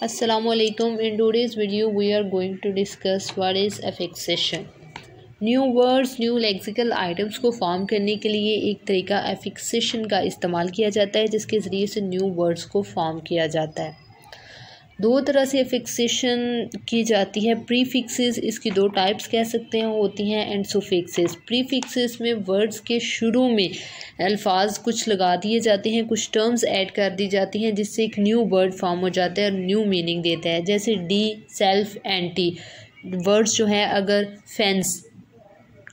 Assalamualaikum. In today's video, we are going to discuss what is affixation. New words new lexical items को form करने के लिए एक तरीका एफिक्सेशन का इस्तेमाल किया जाता है जिसके ज़रिए से न्यू वर्ड्स को फॉर्म किया जाता है दो तरह से फिक्सेशन की जाती है। प्री फिक्सेस इसकी दो टाइप्स कह सकते हैं होती हैं एंड सोफिक्सेस प्री फिक्सेस में वर्ड्स के शुरू में अल्फाज कुछ लगा दिए जाते हैं, कुछ टर्म्स ऐड कर दी जाती हैं, जिससे एक न्यू वर्ड फॉर्म हो जाता है और न्यू मीनिंग देता है। जैसे डी सेल्फ एंटी वर्ड्स जो है, अगर फेंस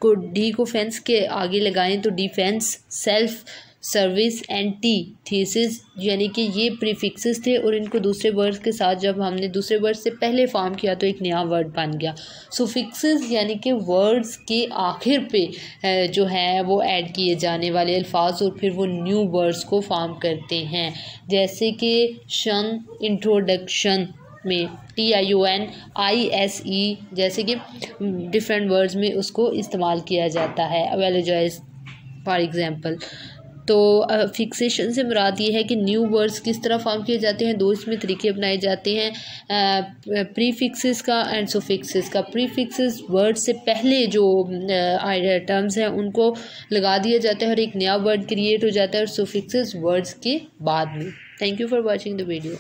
को डी को फेंस के आगे लगाएँ तो defence self service and T thesis यानी कि ये प्रीफिक्सेस थे और इनको दूसरे वर्ड्स के साथ जब हमने दूसरे वर्ड से पहले फॉर्म किया तो एक नया वर्ड बन गया। सुफिक्सेस यानी कि वर्ड्स के आखिर पे जो है वो ऐड किए जाने वाले अल्फाज और फिर वो न्यू वर्ड्स को फॉर्म करते हैं। जैसे कि शन इंट्रोडक्शन में T I O N I S E जैसे कि डिफरेंट वर्ड्स में उसको इस्तेमाल किया जाता है। अवेलोजाइज फॉर एग्ज़ाम्पल तो फिक्सेशन से मुराद ये है कि न्यू वर्ड्स किस तरह फॉर्म किए जाते हैं, दो इसमें तरीके अपनाए जाते हैं। प्री फिक्सेस का एंड सोफिक्सेस का। प्री फिक्सेस वर्ड से पहले जो टर्म्स हैं उनको लगा दिया जाता है और एक नया वर्ड क्रिएट हो जाता है और सोफिक्सेस वर्ड्स के बाद में। Thank you for watching the video